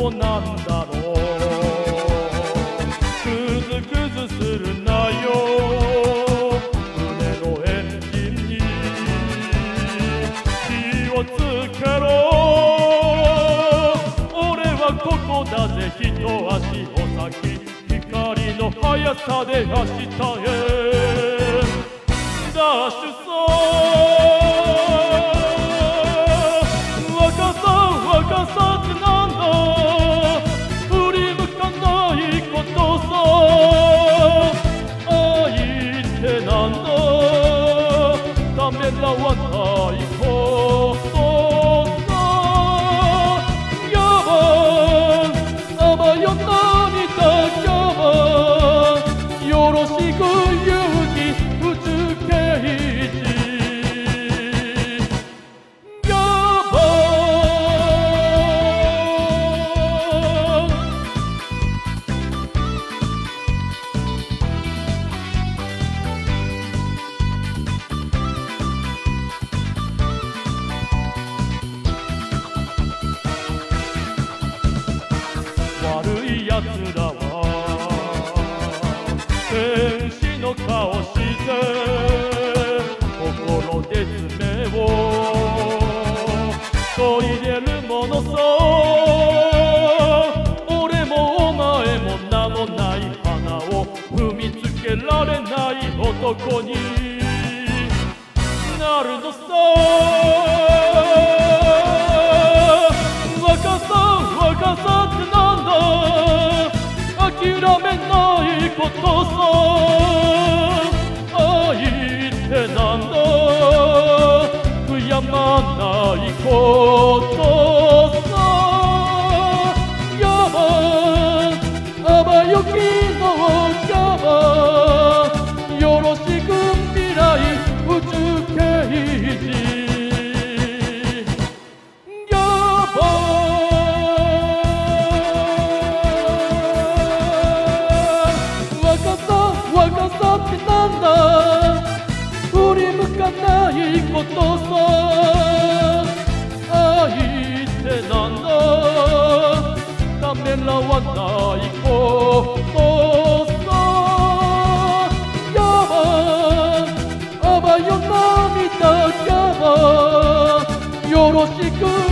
ぼなんだろう。クズクズするなよ。船のエンジンに火をつけろ。俺はここだぜ。一足お先。光の速さで明日へ。ダッシュさ若愛ってないやつらは天使の顔して心で爪を研いでるものさ俺もお前も名もない花を踏みつけられない男になるのさ若さってなんだ？諦めないことさ。愛ってなんだ？悔やまないことさ。やばあばよきのやばよろしく未来宇宙刑ことさ愛ってなんだ。ためらわないことさやばあばよ涙がよろしく